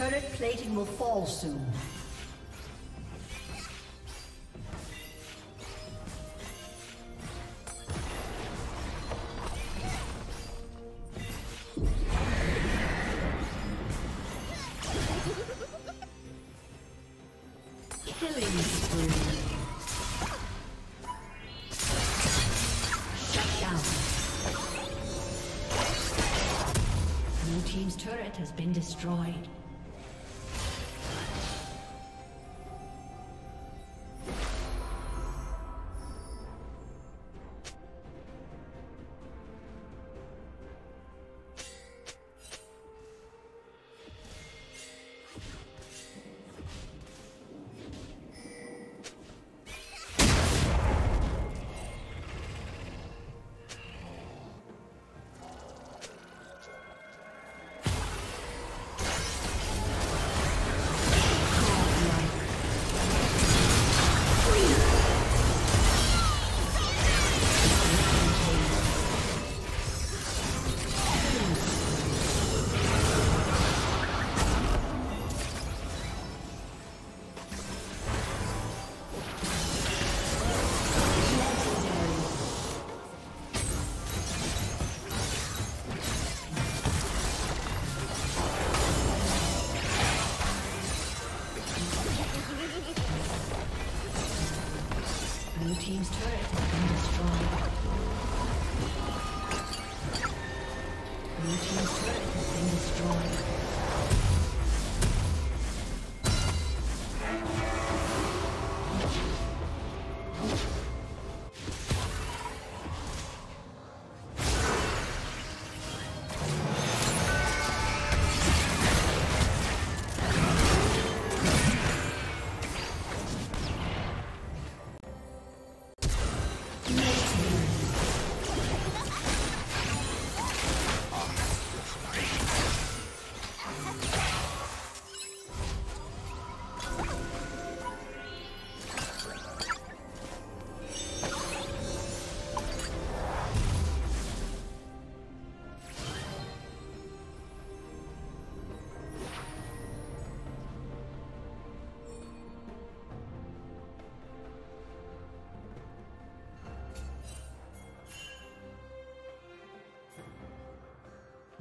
Turret plating will fall soon. Team's turret has been destroyed.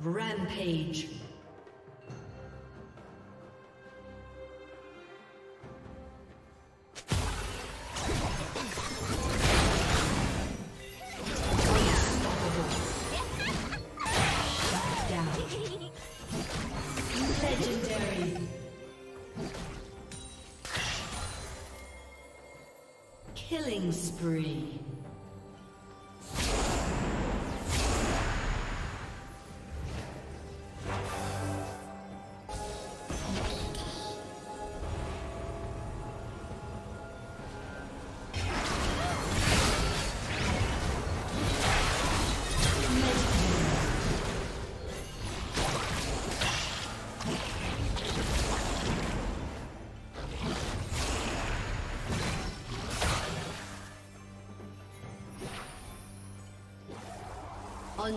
Rampage.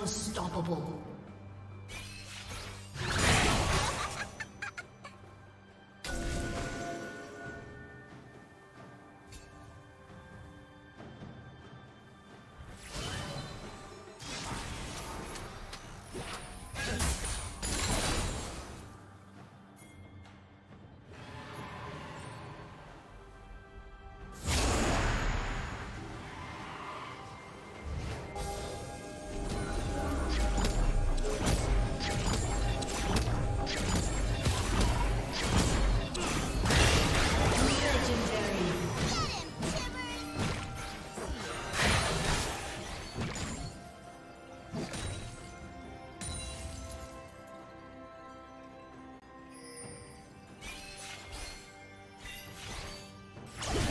Unstoppable.